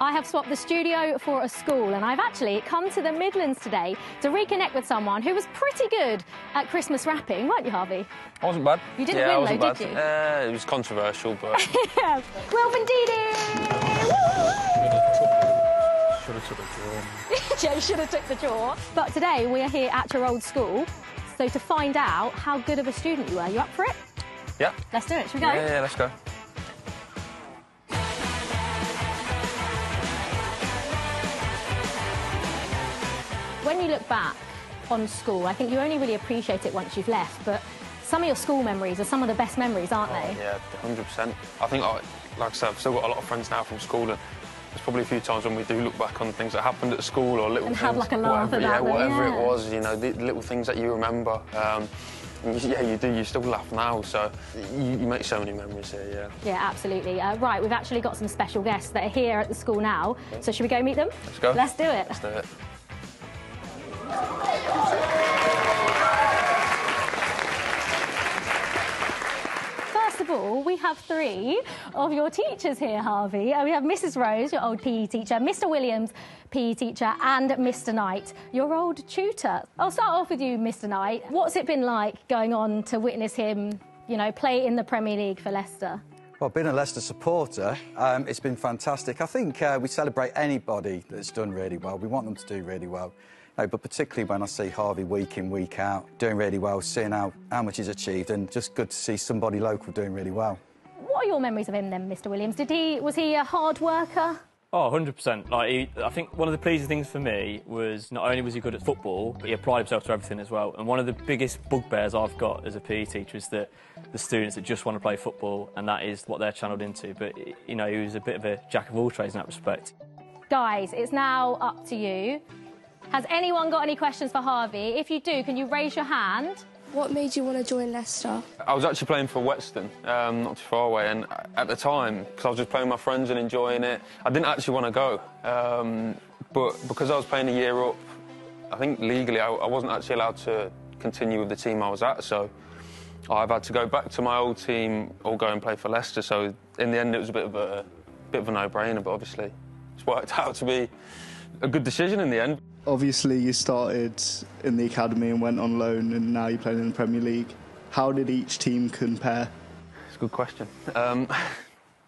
I have swapped the studio for a school and I've actually come to the Midlands today to reconnect with someone who was pretty good at Christmas wrapping, weren't you, Harvey? I wasn't bad. You didn't yeah, win, though, bad. did you? Uh, it was controversial, but yeah. Wilf Ndidi! Should have took the draw. Joe should have took the draw. But today we are here at your old school, so to find out how good of a student you are, you up for it? yeah. Let's do it, should we go? Yeah, yeah, let's go. When you look back on school, I think you only really appreciate it once you've left, but some of your school memories are some of the best memories, aren't they? Yeah, 100%. I think, I, like I said, I've still got a lot of friends now from school, and there's probably a few times when we do look back on things that happened at school or little And things. have, like, a laugh whatever, yeah, them, whatever yeah. it was, you know, the little things that you remember. Um, yeah, you do. You still laugh now, so you, you make so many memories here. Yeah. Yeah, absolutely. Uh, right, we've actually got some special guests that are here at the school now, so should we go meet them? Let's go. Let's do it. Let's do it. First of all, we have three of your teachers here, Harvey. Uh, we have Mrs. Rose, your old PE teacher, Mr. Williams, PE teacher, and Mr. Knight, your old tutor. I'll start off with you, Mr. Knight. What's it been like going on to witness him, you know, play in the Premier League for Leicester? Well, being a Leicester supporter, um, it's been fantastic. I think uh, we celebrate anybody that's done really well. We want them to do really well. Know, but particularly when I see Harvey week in, week out, doing really well, seeing how, how much he's achieved, and just good to see somebody local doing really well. What are your memories of him then, Mr. Williams? Did he was he a hard worker? Oh, 100%. Like, he, I think one of the pleasing things for me was not only was he good at football, but he applied himself to everything as well. And one of the biggest bugbears I've got as a PE teacher is that the students that just want to play football, and that is what they're channeled into. But, you know, he was a bit of a jack of all trades in that respect. Guys, it's now up to you. Has anyone got any questions for Harvey? If you do, can you raise your hand? What made you want to join Leicester? I was actually playing for Weston, um, not too far away, and at the time, because I was just playing with my friends and enjoying it, I didn't actually want to go. Um, but because I was playing a year up, I think legally I, I wasn't actually allowed to continue with the team I was at, so I've had to go back to my old team or go and play for Leicester. So in the end, it was a bit of a bit of a no-brainer, but obviously it's worked out to be a good decision in the end. Obviously, you started in the academy and went on loan, and now you're playing in the Premier League. How did each team compare? It's a good question. Um,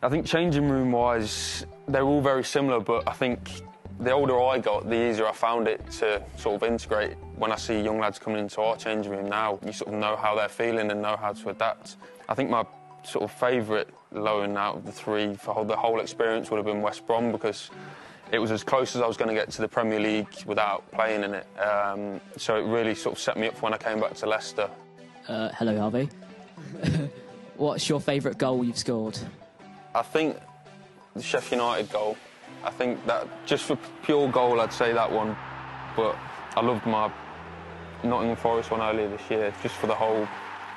I think changing room wise, they're all very similar, but I think the older I got, the easier I found it to sort of integrate. When I see young lads coming into our changing room now, you sort of know how they're feeling and know how to adapt. I think my sort of favourite loan out of the three for the whole experience would have been West Brom because it was as close as I was going to get to the Premier League without playing in it. Um, so it really sort of set me up for when I came back to Leicester. Uh, hello, Harvey. What's your favourite goal you've scored? I think the Sheffield United goal. I think that just for pure goal, I'd say that one. But I loved my Nottingham Forest one earlier this year, just for the whole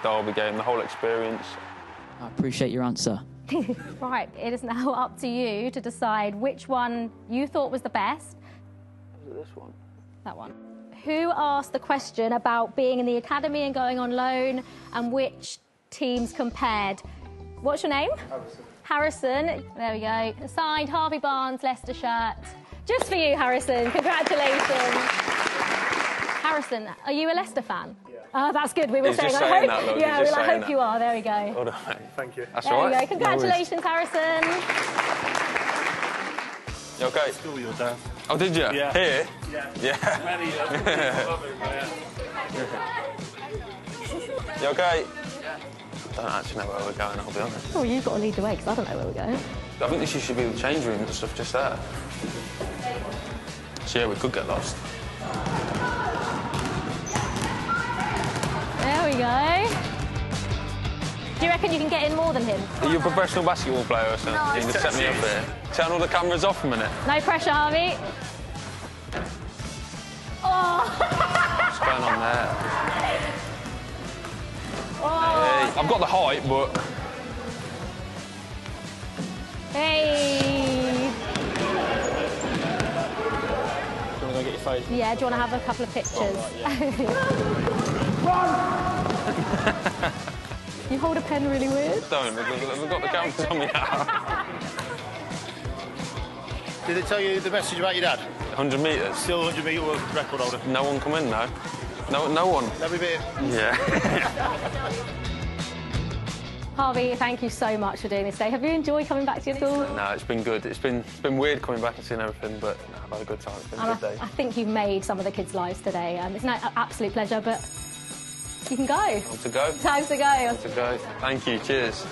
derby game, the whole experience. I appreciate your answer. Right, it is now up to you to decide which one you thought was the best. This one? That one. Who asked the question about being in the academy and going on loan and which teams compared? What's your name? Harrison. Harrison. There we go. Signed Harvey Barnes, Leicester shirt. Just for you, Harrison. Congratulations. Harrison, are you a Leicester fan? Yeah. Oh, that's good. We were He's saying, I hope, yeah, just I hope that. you are. There we go. Hold on, mate. Thank you. That's There all we right. go. No. Congratulations, Harrison. You okay? School your dad. Oh, did you? Yeah. Here? Yeah. Yeah. Many You okay? I don't actually know where we're going, I'll be honest. Oh, you've got to lead the way because I don't know where we're going. I think this should be the change room and stuff just there. So yeah, we could get lost. There we go. Reckon you can get in more than him? Are you a professional basketball player or something? No, you can set me up here. Turn all the cameras off a minute. No pressure, Harvey. Oh, What's going on there? oh. Hey, I've got the height, but Hey. Do you want to go get your phone? Yeah, do you want to have a couple of pictures? you hold a pen really weird. don't. We've, we've got the cameras on me now. Did it tell you the message about your dad? 100 metres. Still 100 metre world record holder. No one come in, no. No, no one. Let me be. Yeah. Harvey, thank you so much for doing this today. Have you enjoyed coming back to your school? no, it's been good. It's been it's been weird coming back and seeing everything, but no, I've had a good time. It's been a good I, day. I think you've made some of the kids' lives today. Um, it's an absolute pleasure, but you can go. Time to go. Time to go. To go. Thank you. Cheers.